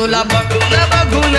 तुला बघून बघून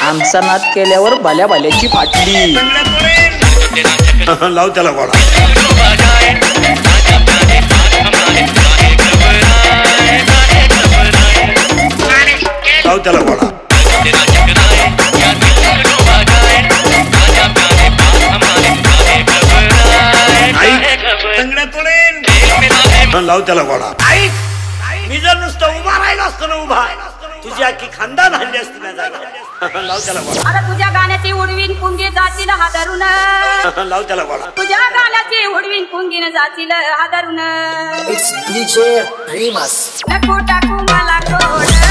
आमचा नाद केल्यावर भाल्या भाल्याची फाटली लाव त्याला लाव त्याला वाडा लाव त्याला गोळा. मी जर नुसतं उभा राहिलो असतो ना उभा. आमची आखी खानदान हल्ली असती ना जागा. लाव त्याला गोळा अरे तुझ्या गाण्याची उडवीन पुंगी जातील हादरून. लाव त्याला गोळा तुझ्या गाण्याची उडवीन पुंगीन जातील हादरून. इट्स डीजे टाकू मला कोड.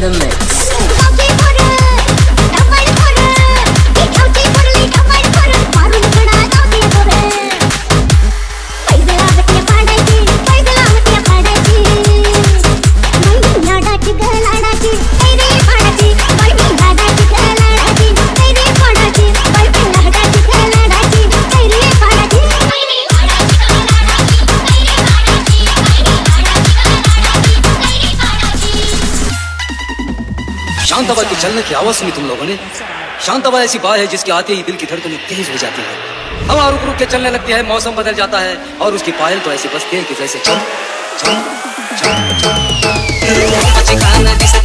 the mix. में क्या आवाज़ सुनी तुम लोगों ने? शांत हवा ऐसी बात है जिसके आते ही दिल की धड़कने तेज हो जाती है। हवा रुक रुक के चलने लगती है, मौसम बदल जाता है और उसकी पायल तो ऐसी बस तेल की जैसे चल चल चल च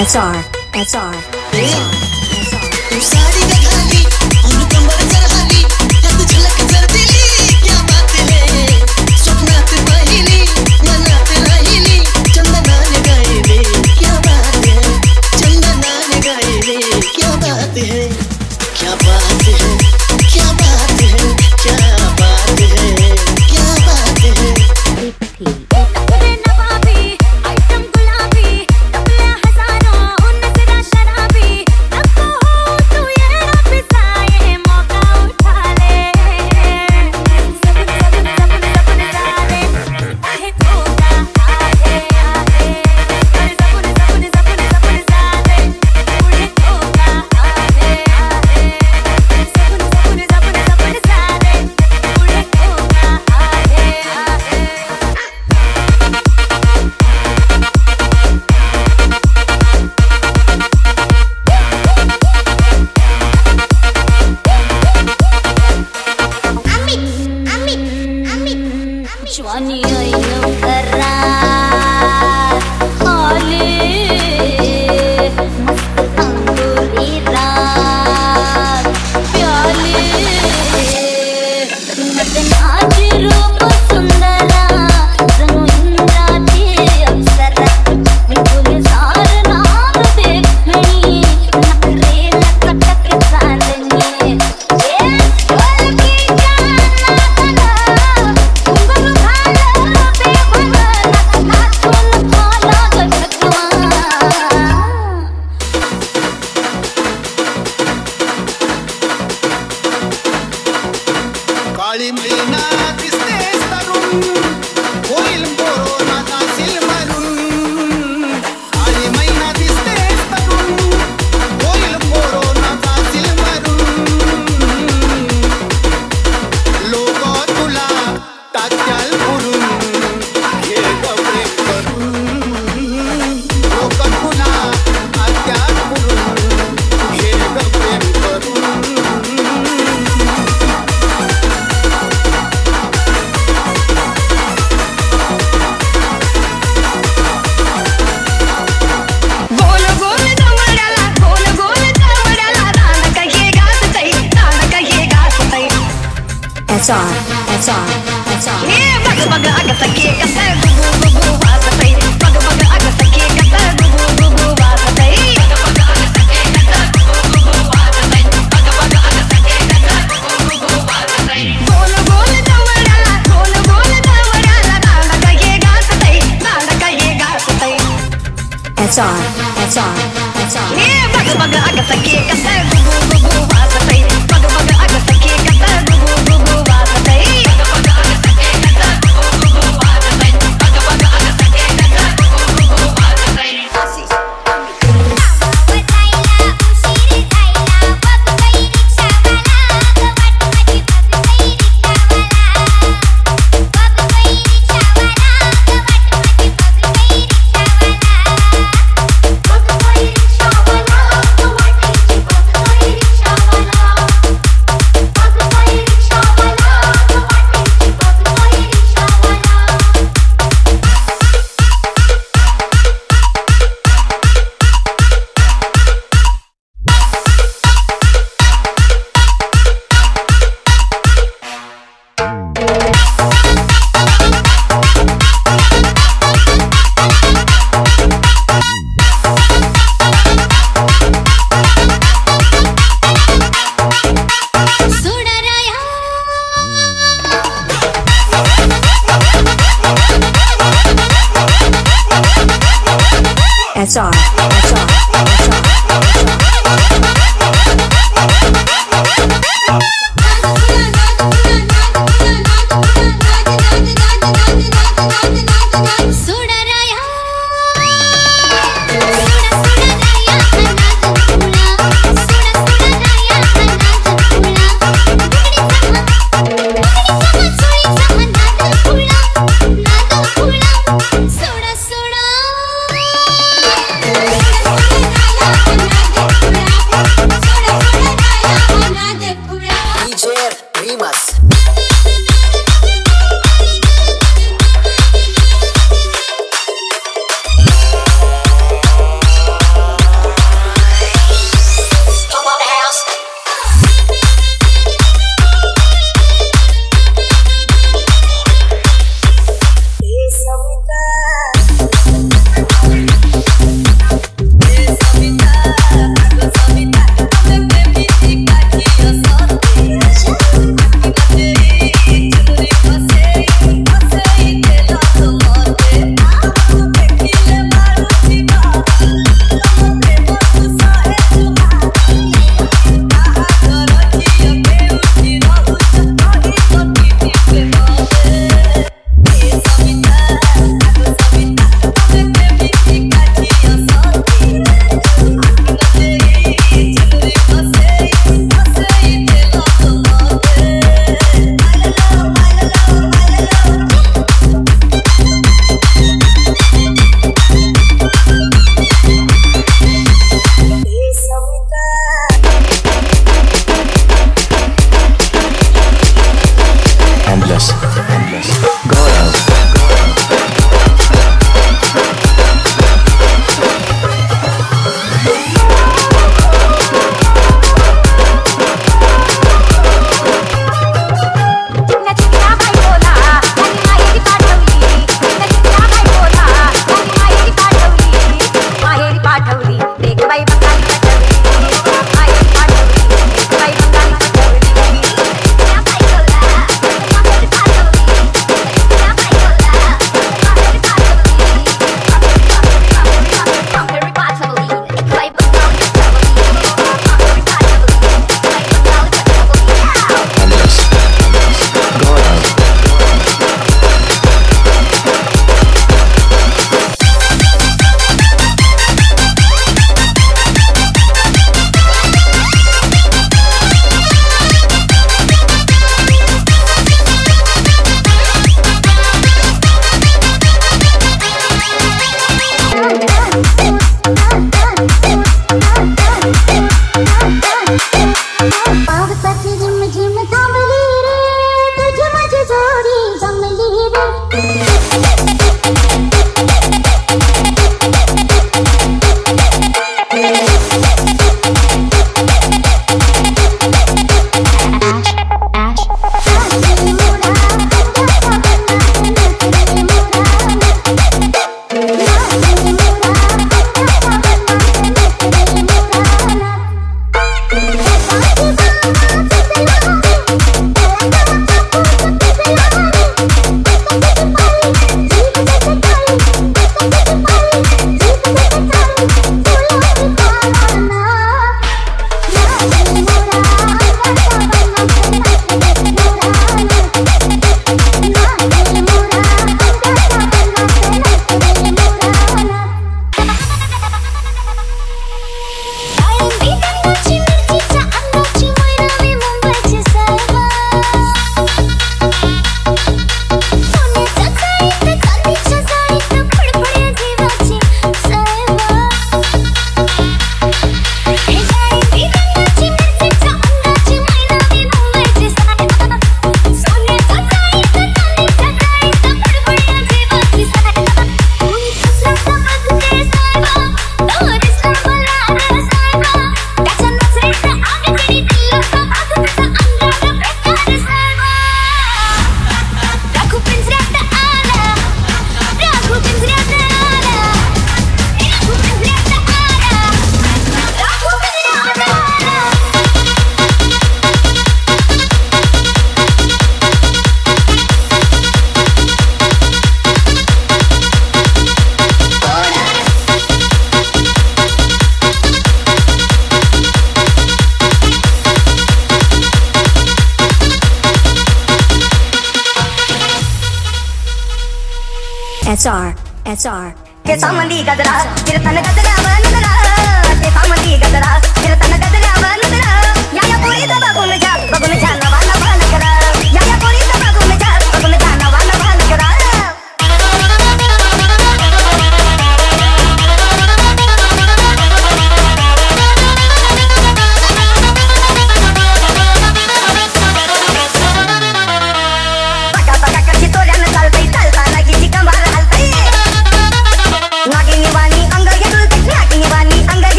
SR, SR, SR, SR.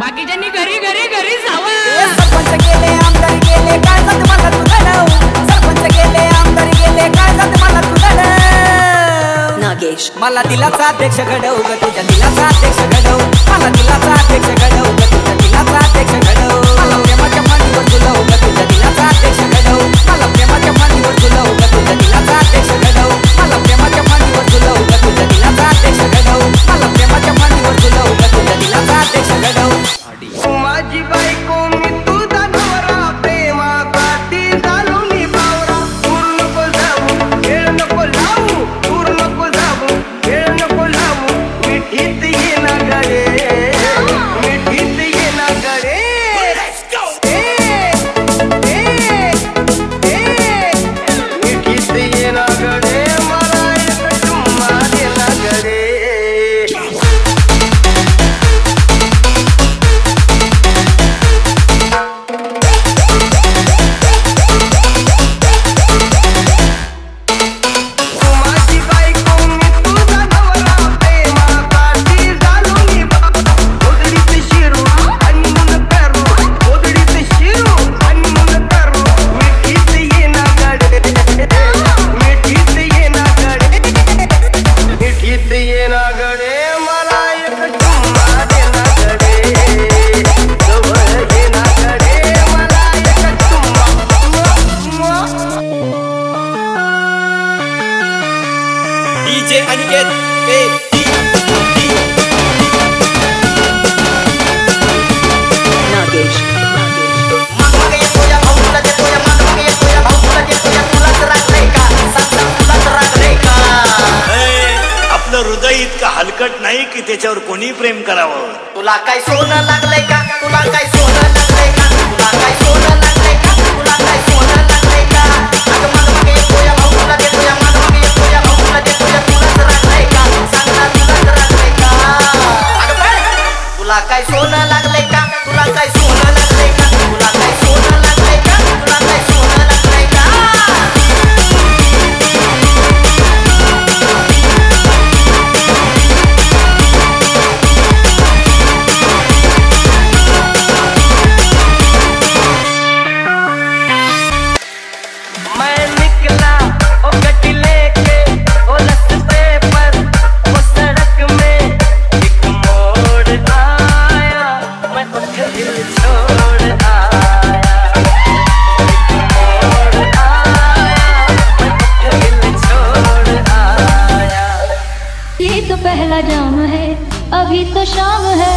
बाकीच्यांनी घरी घरी घरी सरपंच गेले आमदार गेले काय जात मला तू घडव सरपंच गेले आमदार गेले काय जात मला तू नागेश. मला दिलाचा अध्यक्ष घडव ग तुझ्या दिलाचा अध्यक्ष घडव. मला दिलाचा अध्यक्ष घडव ग तुझ्या दिलाचा अध्यक्ष घडव. मला प्रेमाच्या मांडीवर तुलव ग तुझ्या दिलाचा अध्यक्ष घडव. मला प्रेमाच्या मांडीवर तुलव ग तुझ्या दिलाचा अध्यक्ष घडव. Dragão शाम है।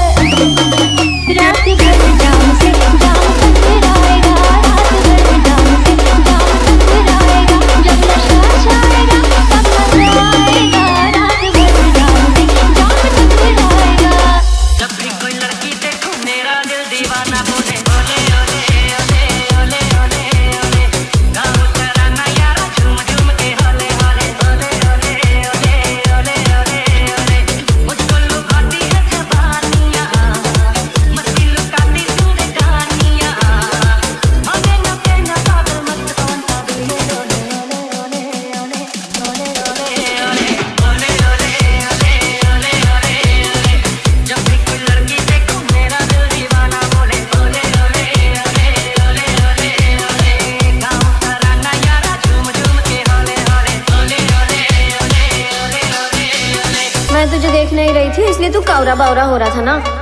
रात भर जाम से जाम हो रहा था ना?